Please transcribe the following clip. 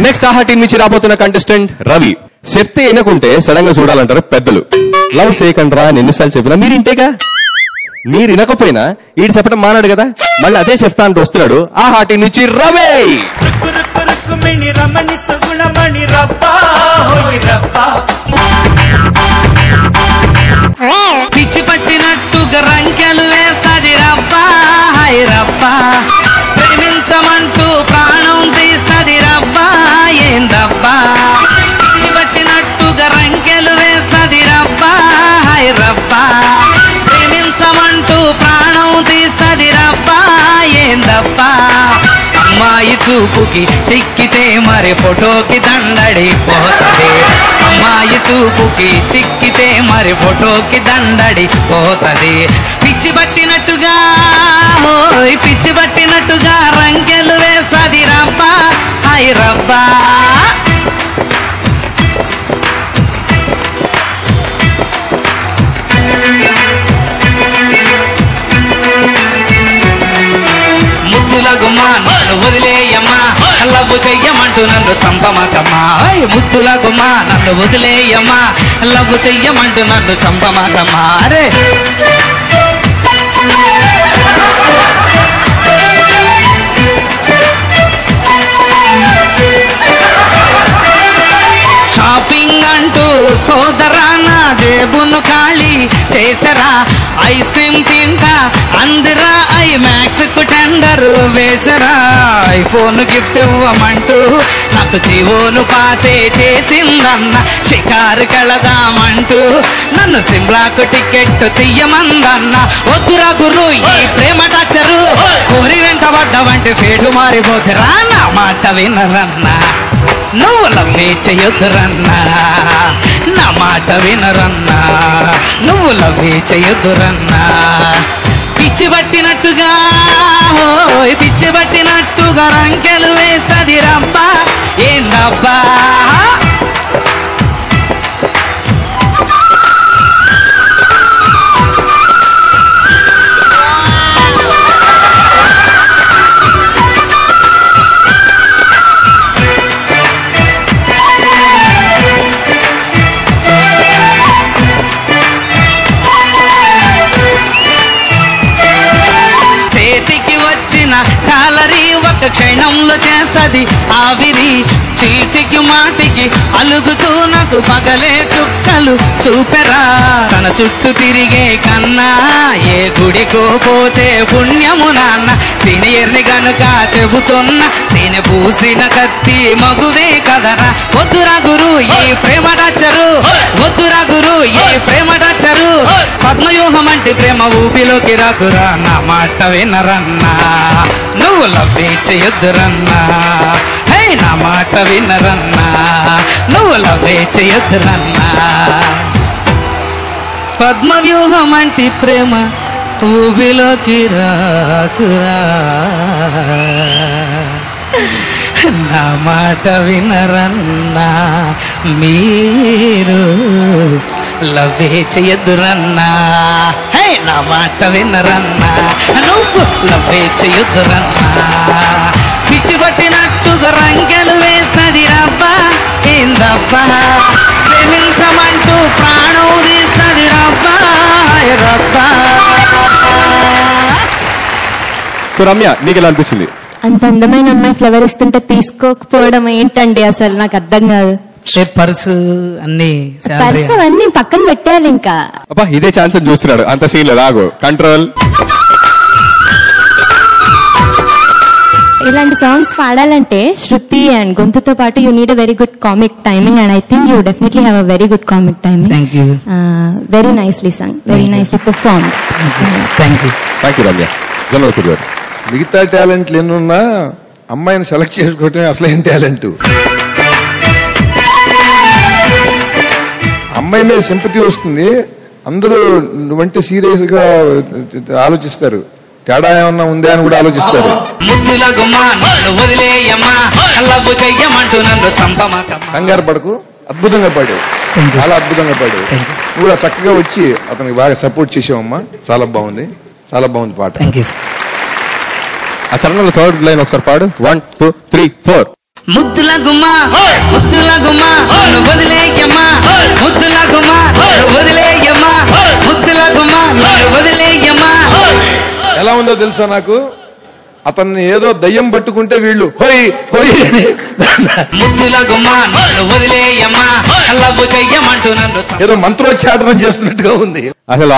Next ఆహా team నుంచి రాబోతున్న కంటెస్టెంట్ రవి. చెప్తే వినకుంటే సడన్గా చూడాలంటారు పెద్దలు. లవ్ చేయకండ్రా అని ఎన్నిసార్లు చెప్పినా మీరు ఇంతేగా? మీరు వినకపోయినా ఈడు చెప్పడం మానాడు కదా? మళ్ళీ అదే చెప్తా అంటూ వస్తున్నాడు ఆహా టీం నుంచి రవి. రమణి సుగుణమణి రబ్బా రబ్బా దండప్ప అమ్మాయి చూపుకి చిక్కితే మరి ఫోటోకి దండడి పోతది. అమ్మాయి చూపుకి చిక్కితే మరి ఫోటోకి దండడి పోతది. పిచ్చి పట్టినట్టుగా ఓయ్ పిచ్చి పట్టినట్టుగా రంకెలు వేస్తుంది రబ్బా. హాయ్ రబ్బా. వదిలేయమ్మా. లవ్వు చెయ్యమంటూ నన్ను చంపమాకమ్మా. ముద్దుల గుమ్మ నన్ను వదిలేయమ్మా. లవ్వు చెయ్యమంటూ నన్ను చంపమాకమ్మా. అరే. షాపింగ్ అంటూ సోదరా నా జేబును ఖాళీ చేసరా. ఐస్ క్రీమ్ తింటా అందిరా. ఐ మ్యాక్స్కు టెండర్ వేసరా. ఐఫోన్ గిఫ్ట్ ఇవ్వమంటూ నాకు జీవోను పాసే చేసిందన్న షికారు కలదామంటూ నన్ను సిమ్లాకు టికెట్ తీయమందన్న వద్దురా గురు ఈ ప్రేమ టచ్చరు కోరి వెంట పడ్డవంటి ఫేటు మారిపోతురా నా మాట వినరన్నా. నువ్వు లవ్వే చేయొద్దురన్నా. నా మాట వినరన్నా. నువ్వు లవ్వే చేయొద్దురన్నా. పిచ్చి పట్టినట్టుగా పిచ్చి పట్టినట్టుగా రంకెలు వేస్తది రబ్బా. సాలరీ క్షణంలో చేస్తది ఆవిరి. చీటికి తిరిగి అలుగుతూ నాకు పగలే చుక్కలు చూపెరా. తన చుట్టూ తిరిగే కన్నా ఏ గుడికో పోతే పుణ్యము నాన్న. సీనియర్ని గనుక చెబుతున్నా నేను పూసిన కత్తి మగువే కదరా. వద్దురా గురు ఈ ప్రేమ టచ్చరు వద్దురా గురు ఈ ప్రేమ టచ్చరు పద్మవ్యూహం అంటే ప్రేమ ఊపిలోకి రాకురా. నా మాట వినరన్నా. నువ్వు లవ్వే చేయొద్దురన్నా నా మాట వినరన్నా నువ్వు లవే చేయొద్దురన్నా. పద్మవ్యూహం అంటే ప్రేమ ఊబిలోకి రాకురా నా మాట వినరన్నా మీరు లవ్వే చెయ్యదురన్నా హే నా మాట వినరన్నా నువ్వు లవ్వే చెయ్యదురన్నా పిచ్చి పట్టినట్టుగా రంకెలు వేస్తది రబ్బా ఏందబ్బా ప్రేమించమంటూ ప్రాణం తీస్తది రబ్బా రబ్బా సో రమ్య నీకు ఎలా అనిపించింది? అంత అందమైన అమ్మాయి ఫ్లవర్ ఇస్తుంటే తీసుకోకపోవడం ఏంటండి? అసలు నాకు అర్థం కాదు. పర్సు అన్ని. పర్స్ అవన్నీ పక్కన పెట్టాలి ఇంకా అబ్బా ఇదే ఛాన్స్ చూస్తున్నాడు. అంత సీన్ లేదు ఆగు కంట్రోల్ ఇలాంటి సాంగ్స్ పాడాలంటే శృతి అండ్ గొంతుతో పాటు you need a very good comic timing and I think you definitely have a very good comic timing thank you very nicely song very nicely perform thank you thank you Ramya మిగతా టాలెంట్లు ఎన్నున్నా అమ్మాయిని select చేసుకోవటమే అసలైన talent అమ్మాయి మీద sympathy వస్తుంది. అందరూ నువ్వంటే సీరియస్గా ఆలోచిస్తారు. తేడా ఏమన్నా ఉందా అని కూడా ఆలోచిస్తారు. కంగారు పడకు అద్భుతంగా పాడావు. చాలా అద్భుతంగా పాడావు. కూడా చక్కగా వచ్చి అతనికి బాగా సపోర్ట్ చేసావమ్మా. చాలా బాగుంది. చాలా బాగుంది పాట. ఆ చరణంలో థర్డ్ లైన్ ఒకసారి పాడు. వన్ టూ త్రీ ఫోర్ ముద్దుల గుమ్మా ముద్దుల ఎలా ఉందో తెలుసా నాకు? అతన్ని ఏదో దయ్యం పట్టుకుంటే వీళ్ళు హోయ్ హోయ్ ఏదో మంత్రోచ్చాటనం చేస్తున్నట్టుగా ఉంది. అసలు